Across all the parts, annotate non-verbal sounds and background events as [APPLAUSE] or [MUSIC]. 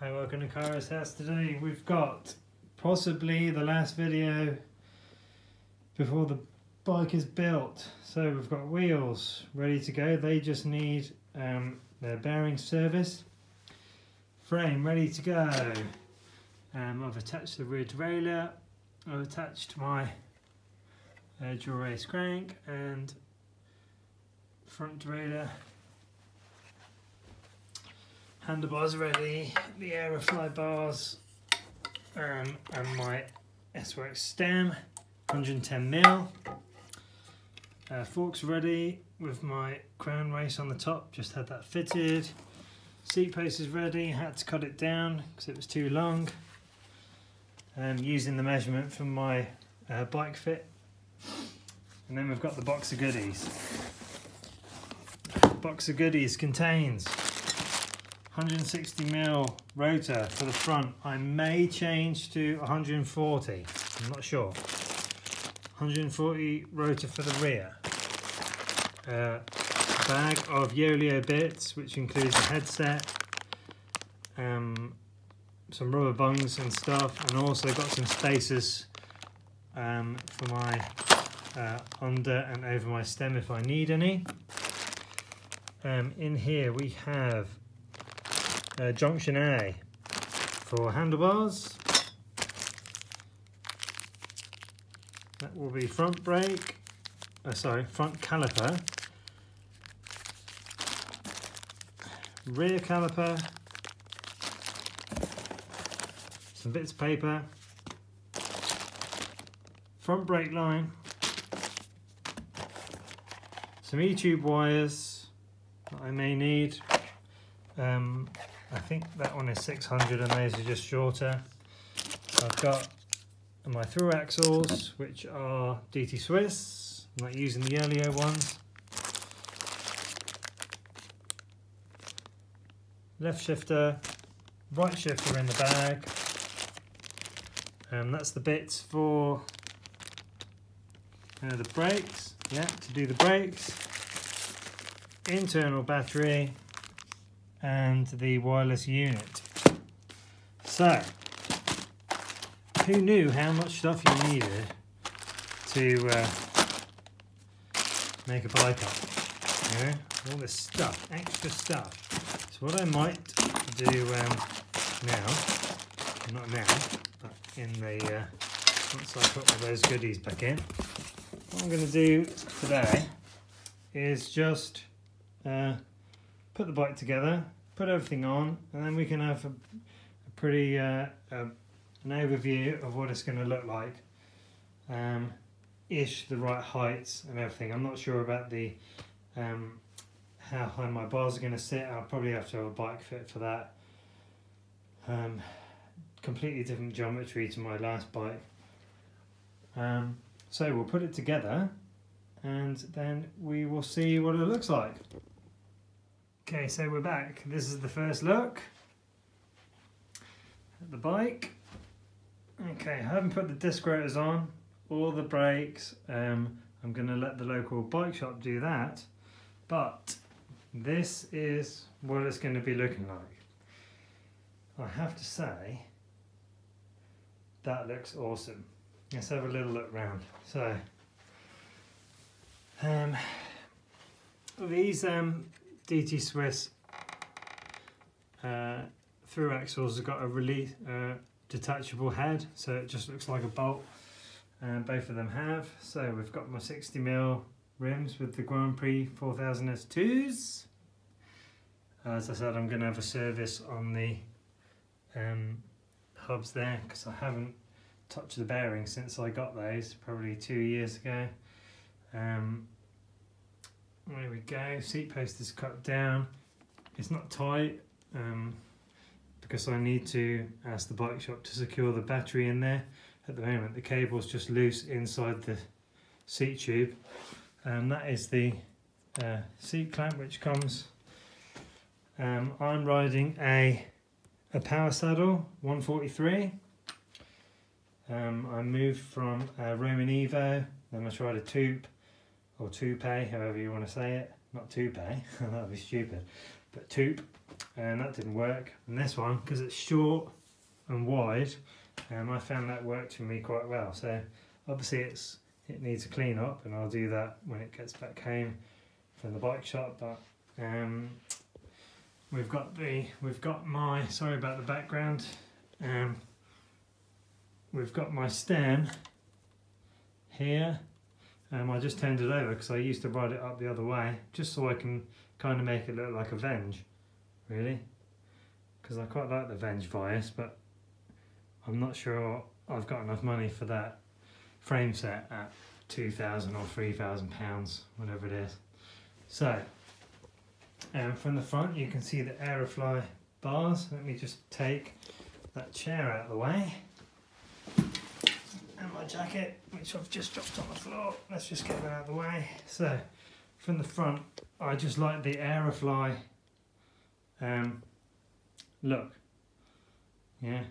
Hi, welcome to Kyro's house today. We've got possibly the last video before the bike is built. So we've got wheels ready to go. They just need um, their bearing service. Frame ready to go. Um, I've attached the rear derailleur. I've attached my uh, Dura-Ace crank and front derailleur handlebars ready, the Aerofly bars, um, and my S-Works stem, 110 mil. Uh, forks ready with my crown race on the top, just had that fitted. Seat post is ready, had to cut it down because it was too long. Um, using the measurement from my uh, bike fit. And then we've got the box of goodies. Box of goodies contains 160 mil rotor for the front. I may change to 140. I'm not sure. 140 rotor for the rear. Uh, bag of Yoeleo bits, which includes a headset, um, some rubber bungs and stuff, and also got some spacers um, for my uh, under and over my stem if I need any. Um, in here we have uh, junction A for handlebars. That will be front brake, uh, sorry, front caliper, rear caliper, some bits of paper, front brake line, some E-tube wires that I may need, um, I think that one is 600 and those are just shorter. I've got my through axles, which are DT Swiss. I'm not using the earlier ones. Left shifter, right shifter in the bag. And that's the bits for uh, the brakes. Yeah, to do the brakes. Internal battery, and the wireless unit. So, who knew how much stuff you needed to uh, make a bike up? You know, all this stuff, extra stuff. So what I might do um, now, not now, but in the uh, once I put all those goodies back in, what I'm going to do today is just uh, put the bike together, put everything on, and then we can have a, a pretty uh, uh, an overview of what it's going to look like. Um, ish the right heights and everything. I'm not sure about the um, how high my bars are going to sit. I'll probably have to have a bike fit for that. Um, completely different geometry to my last bike. Um, so we'll put it together and then we will see what it looks like. Okay, so we're back. This is the first look at the bike. Okay, I haven't put the disc rotors on or the brakes. Um, I'm going to let the local bike shop do that. But this is what it's going to be looking like. I have to say, that looks awesome. Let's have a little look round. So, um, these um, DT Swiss uh, through axles have got a release uh, detachable head so it just looks like a bolt and both of them have. So we've got my 60 mil rims with the Grand Prix 4000 S2s as I said I'm going to have a service on the um, hubs there because I haven't touched the bearings since I got those probably two years ago. Um, there we go, seat post is cut down. It's not tight um, because I need to ask the bike shop to secure the battery in there. At the moment the cable's just loose inside the seat tube. And that is the uh, seat clamp which comes. Um, I'm riding a a power saddle 143 um, I moved from a Romin Evo then I tried a tube or toupee, however you want to say it. Not toupee, [LAUGHS] that would be stupid. but tube, and that didn't work. And this one, because it's short and wide, um, I found that worked for me quite well. So obviously it's it needs a clean up, and I'll do that when it gets back home from the bike shop. But um, we've got the we've got my sorry about the background. Um, we've got my stem here um, I just turned it over because I used to ride it up the other way just so I can kind of make it look like a Venge really. Because I quite like the Venge Vias but I'm not sure I've got enough money for that frame set at 2,000 or 3,000 pounds whatever it is. So um, from the front you can see the Aerofly bars. Let me just take that chair out of the way and my jacket, which I've just dropped on the floor. Let's just get that out of the way. So, from the front, I just like the Aerofly um, look. Yeah.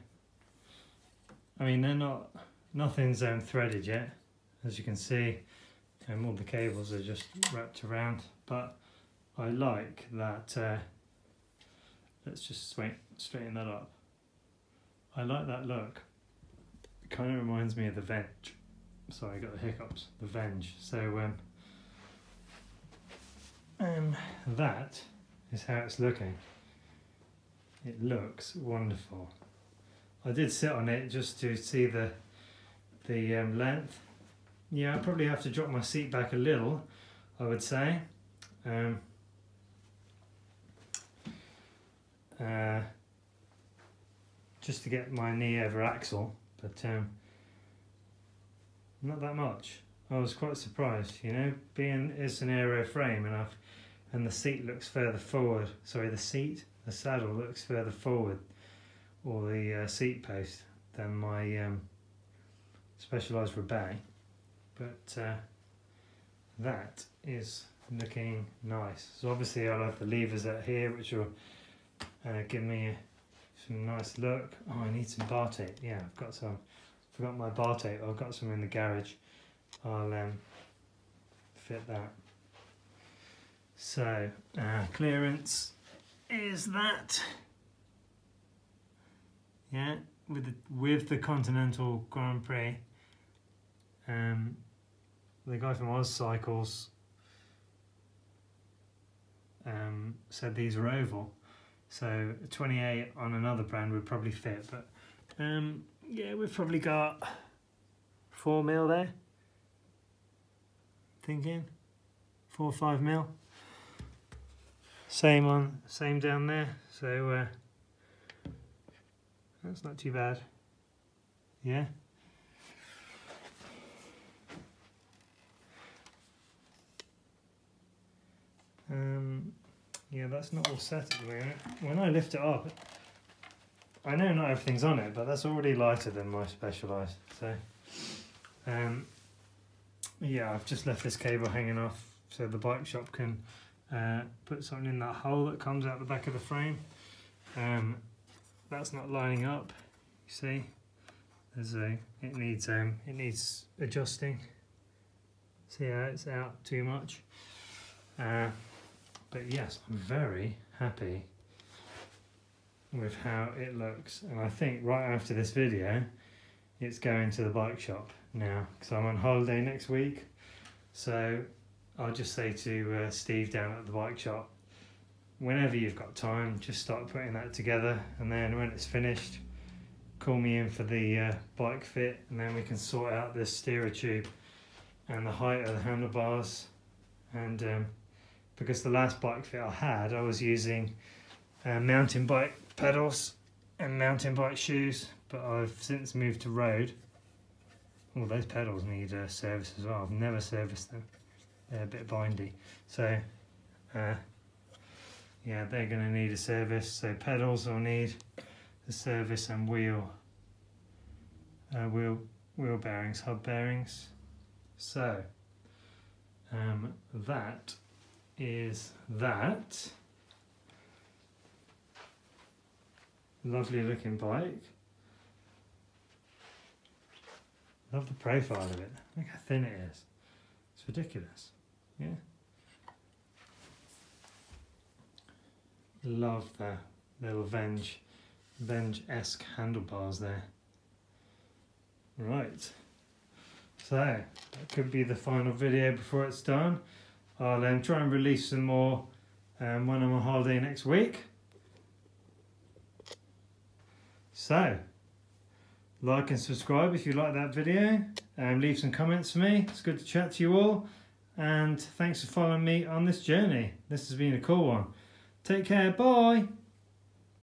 I mean, they're not, nothing's um, threaded yet, as you can see. Um, all the cables are just wrapped around, but I like that. Uh, let's just straighten that up. I like that look kind of reminds me of the Venge. Sorry, I got the hiccups. The Venge. So um, um, that is how it's looking. It looks wonderful. I did sit on it just to see the the um, length. Yeah, I probably have to drop my seat back a little. I would say. Um, uh, just to get my knee over axle but um, not that much. I was quite surprised, you know, being it's an aero frame and I've, and the seat looks further forward. Sorry, the seat, the saddle looks further forward, or the uh, seat post than my um, Specialized Roubaix. But uh, that is looking nice. So obviously I'll have the levers out here, which will uh, give me some nice look. Oh, I need some bar tape. Yeah, I've got some. Forgot my bar tape. I've got some in the garage. I'll um, fit that. So, uh, clearance is that. Yeah, with the, with the Continental Grand Prix. Um, the guy from Oz Cycles um, said these are oval. So a 28 on another brand would probably fit, but um, yeah, we've probably got four mil there. Thinking four or five mil. Same on, same down there. So uh, that's not too bad. Yeah. Yeah, that's not all set at the moment. When I lift it up, I know not everything's on it, but that's already lighter than my Specialized. So, um, yeah, I've just left this cable hanging off so the bike shop can uh, put something in that hole that comes out the back of the frame. Um, that's not lining up. You see, there's a it needs um it needs adjusting. See how it's out too much. Uh, but yes, I'm very happy with how it looks. And I think right after this video, it's going to the bike shop now because I'm on holiday next week. So I'll just say to uh, Steve down at the bike shop, whenever you've got time, just start putting that together. And then when it's finished, call me in for the uh, bike fit and then we can sort out this steerer tube and the height of the handlebars and um, because the last bike fit I had, I was using uh, mountain bike pedals and mountain bike shoes, but I've since moved to road. All those pedals need uh, service as well. I've never serviced them. They're a bit bindy. So, uh, yeah, they're going to need a service. So pedals will need the service and wheel, uh, wheel, wheel bearings, hub bearings. So, um, that is that lovely looking bike. Love the profile of it. Look how thin it is. It's ridiculous. Yeah. Love the little Venge, Venge-esque handlebars there. Right. So, that could be the final video before it's done. I'll um, try and release some more um, when I'm on holiday next week. So, like and subscribe if you like that video and leave some comments for me. It's good to chat to you all and thanks for following me on this journey. This has been a cool one. Take care, bye!